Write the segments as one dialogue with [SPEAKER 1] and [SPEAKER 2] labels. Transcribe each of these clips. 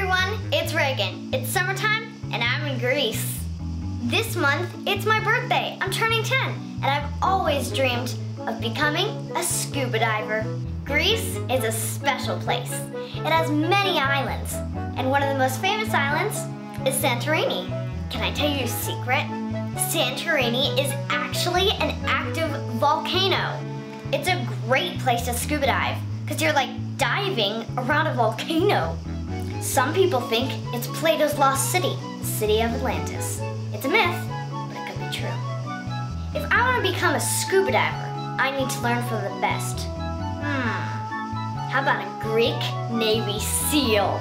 [SPEAKER 1] everyone, it's Reagan. It's summertime and I'm in Greece. This month, it's my birthday. I'm turning 10 and I've always dreamed of becoming a scuba diver. Greece is a special place. It has many islands and one of the most famous islands is Santorini. Can I tell you a secret? Santorini is actually an active volcano. It's a great place to scuba dive because you're like diving around a volcano. Some people think it's Plato's lost city, the city of Atlantis. It's a myth, but it could be true. If I want to become a scuba diver, I need to learn from the best. Hmm, how about a Greek Navy SEAL?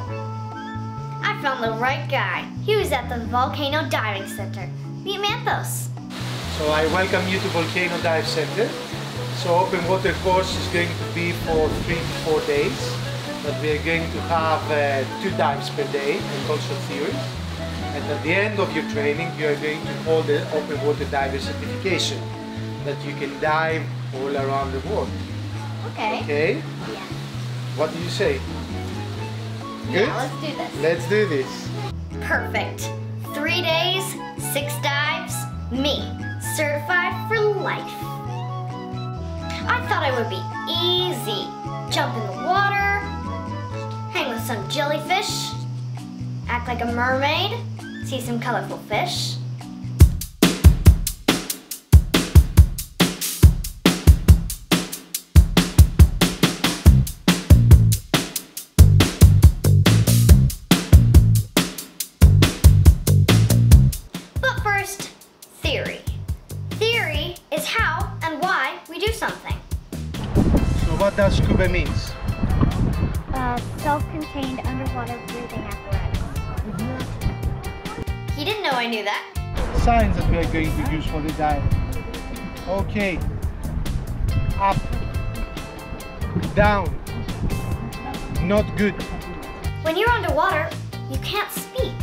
[SPEAKER 1] I found the right guy. He was at the Volcano Diving Center. Meet Manthos.
[SPEAKER 2] So I welcome you to Volcano Dive Center. So open water course is going to be for three to four days but we are going to have uh, two dives per day and also theory. And at the end of your training, you are going to hold the open water diver certification that you can dive all around the world.
[SPEAKER 1] Okay.
[SPEAKER 2] Okay?
[SPEAKER 1] Yeah.
[SPEAKER 2] What do you say? Good?
[SPEAKER 1] Yeah, let's do this.
[SPEAKER 2] Let's do this.
[SPEAKER 1] Perfect. Three days, six dives, me, certified for life. I thought it would be easy. Jump in the water, some jellyfish, act like a mermaid, see some colorful fish. But first, theory. Theory is how and why we do something.
[SPEAKER 2] So what does scuba means?
[SPEAKER 3] Self-contained underwater breathing apparatus.
[SPEAKER 1] He didn't know I knew that.
[SPEAKER 2] Signs that we are going to use for the dive. Okay. Up. Down. Not good.
[SPEAKER 1] When you're underwater, you can't speak.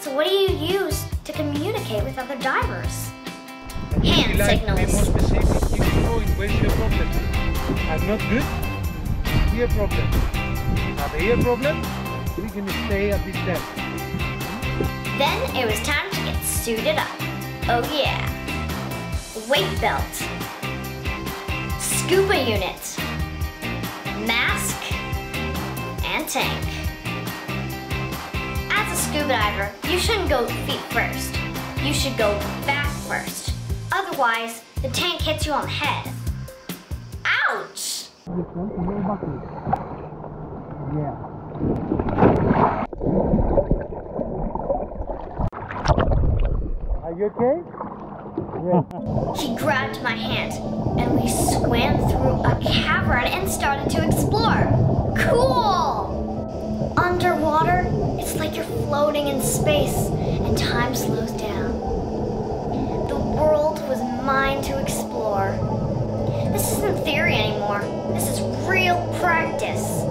[SPEAKER 1] So what do you use to communicate with other divers? Hand
[SPEAKER 2] you like to be
[SPEAKER 1] signals.
[SPEAKER 2] more specific, you can go in where's your problem. I'm not good. Ear problem. Have a ear problem? We can stay at this depth.
[SPEAKER 1] Then it was time to get suited up. Oh yeah. Weight belt. Scuba unit. Mask. And tank. As a scuba diver, you shouldn't go feet first. You should go back first. Otherwise, the tank hits you on the head. Ouch!
[SPEAKER 2] Yeah. Are you okay? Yeah.
[SPEAKER 1] He grabbed my hand and we swam through a cavern and started to explore. Cool! Underwater, it's like you're floating in space and time slows down. The world was mine to explore. This isn't theory anymore. This is real practice.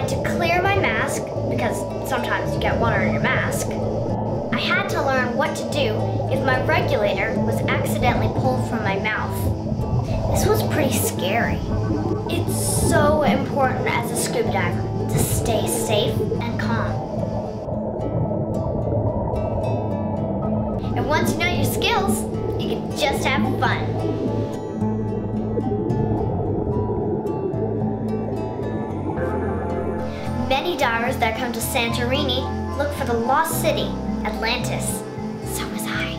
[SPEAKER 1] I to clear my mask because sometimes you get water in your mask. I had to learn what to do if my regulator was accidentally pulled from my mouth. This was pretty scary. It's so important as a scuba diver to stay safe and calm. And once you know your skills, you can just have fun. Divers that come to Santorini look for the lost city, Atlantis. So was I.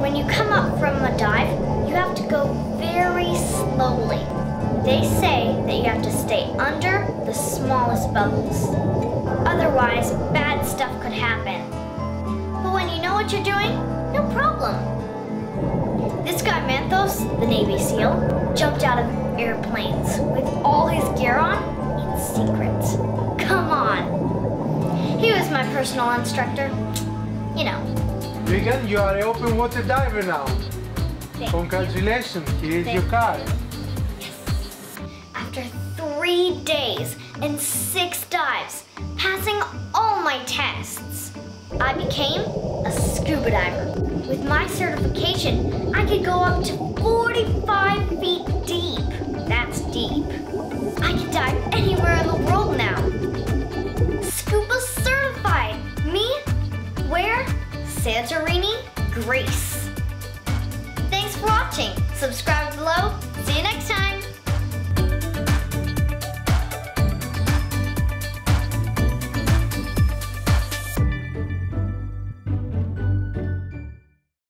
[SPEAKER 1] When you come up from a dive, you have to go very slowly. They say that you have to stay under the smallest bubbles. Otherwise, bad stuff could happen. But when you know what you're doing, no problem. This guy Manthos, the Navy SEAL, jumped out of airplanes with all his gear on in secret. On. He was my personal instructor. You know.
[SPEAKER 2] Reagan, you are an open water diver now.
[SPEAKER 1] Thank
[SPEAKER 2] Congratulations, here is your
[SPEAKER 1] Thank
[SPEAKER 2] card.
[SPEAKER 1] After three days and six dives, passing all my tests, I became a scuba diver. With my certification, I could go up to 45 feet deep. That's deep. I can dive anywhere in the world now. Santorini, Greece. Thanks for watching. Subscribe below. See you next time.